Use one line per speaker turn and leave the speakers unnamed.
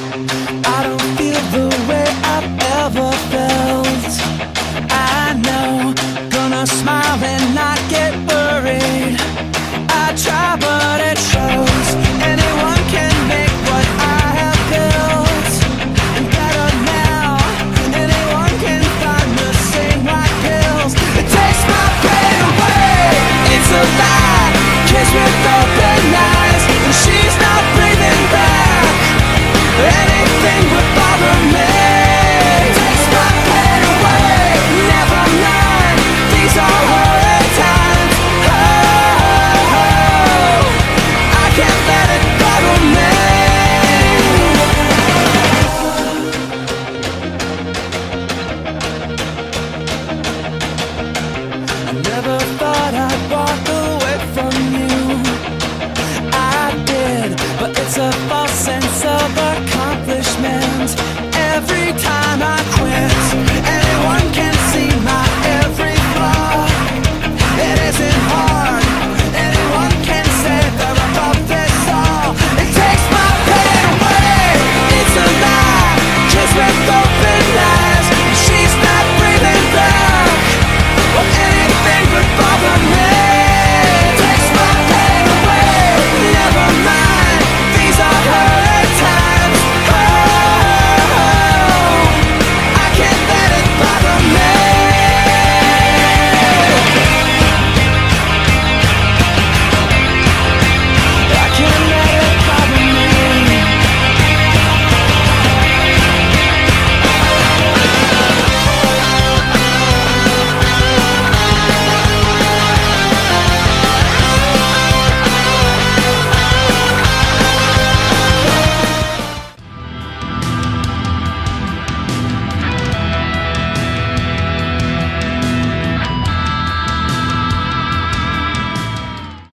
I don't feel together.